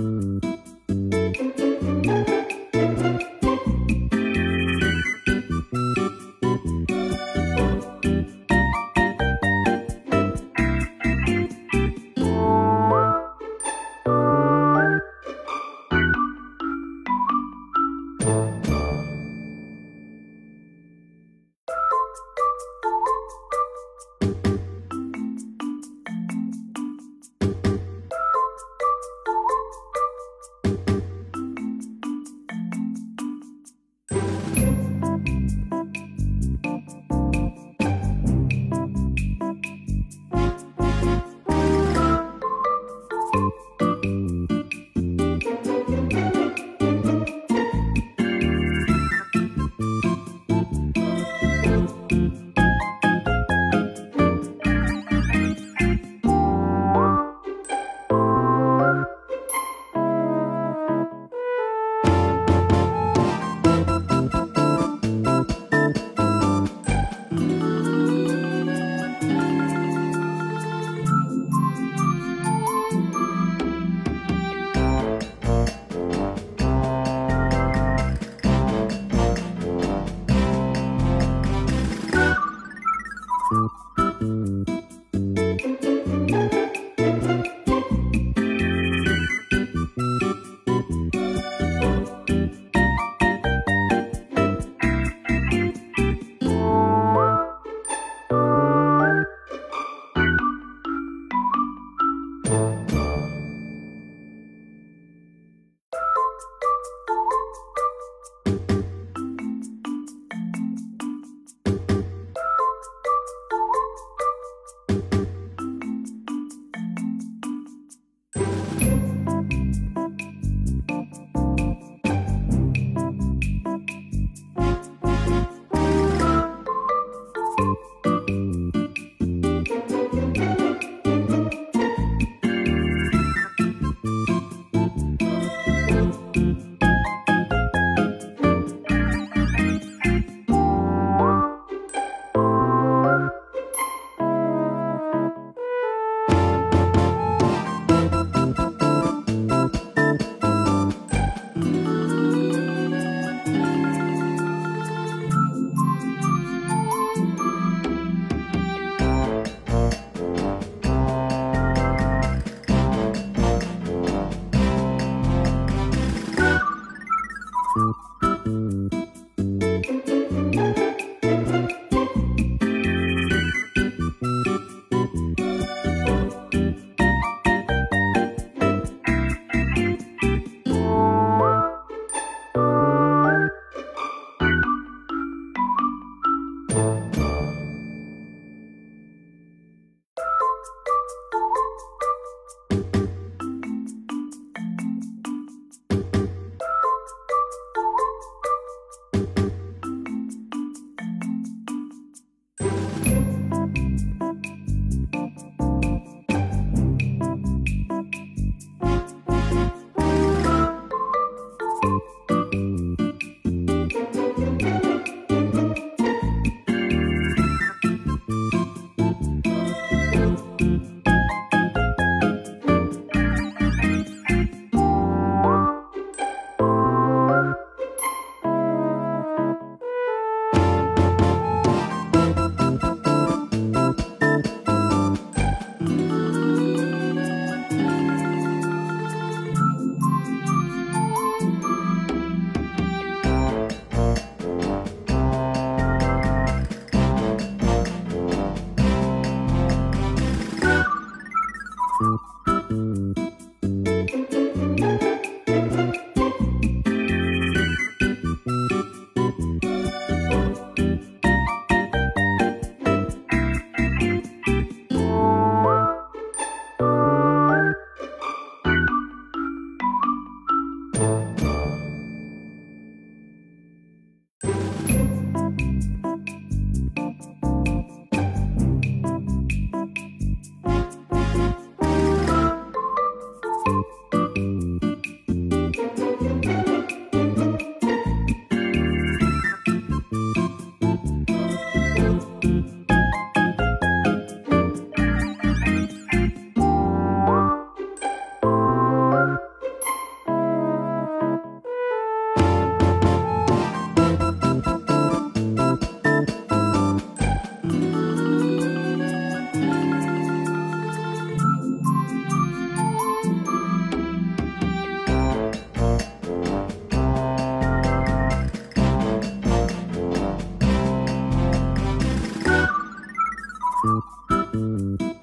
Música うん。